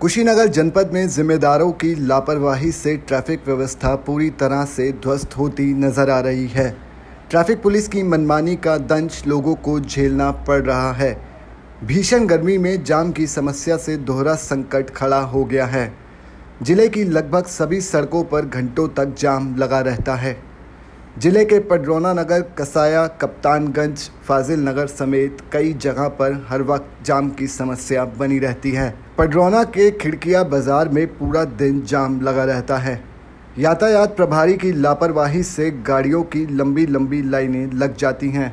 कुशीनगर जनपद में जिम्मेदारों की लापरवाही से ट्रैफ़िक व्यवस्था पूरी तरह से ध्वस्त होती नज़र आ रही है। ट्रैफ़िक पुलिस की मनमानी का दंश लोगों को झेलना पड़ रहा है। भीषण गर्मी में जाम की समस्या से दोहरा संकट खड़ा हो गया है। ज़िले की लगभग सभी सड़कों पर घंटों तक जाम लगा रहता है। ज़िले के पडरौना नगर, कसाया, कप्तानगंज, फाजिल नगर समेत कई जगह पर हर वक्त जाम की समस्या बनी रहती है। पडरौना के खिड़किया बाज़ार में पूरा दिन जाम लगा रहता है। यातायात प्रभारी की लापरवाही से गाड़ियों की लंबी लंबी लाइनें लग जाती हैं।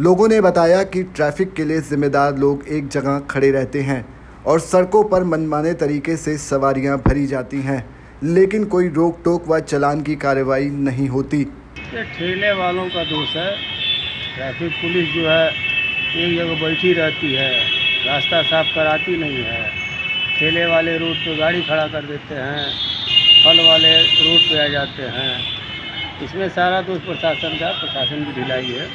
लोगों ने बताया कि ट्रैफ़िक के लिए जिम्मेदार लोग एक जगह खड़े रहते हैं और सड़कों पर मनमाने तरीके से सवारियाँ भरी जाती हैं, लेकिन कोई रोक टोक व चलान की कार्रवाई नहीं होती। ये ठेले वालों का दोष है। ट्रैफ़िक पुलिस जो है, एक जगह बैठी रहती है, रास्ता साफ़ कराती नहीं है। ठेले वाले रोड पे गाड़ी खड़ा कर देते हैं, फल वाले रोड पे आ जाते हैं। इसमें सारा दोष प्रशासन का, प्रशासन की ढिलाई है।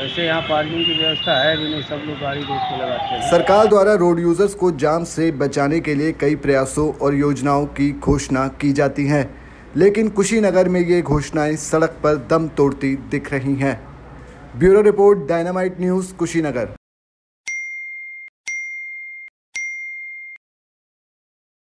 वैसे यहाँ पार्किंग की व्यवस्था है भी नहीं, सब लोग गाड़ी रोड पे लगाते हैं। सरकार द्वारा रोड यूज़र्स को जाम से बचाने के लिए कई प्रयासों और योजनाओं की घोषणा की जाती हैं। लेकिन कुशीनगर में ये घोषणाएँ सड़क पर दम तोड़ती दिख रही हैं। Bureau report, dynamite news, Kushinagar.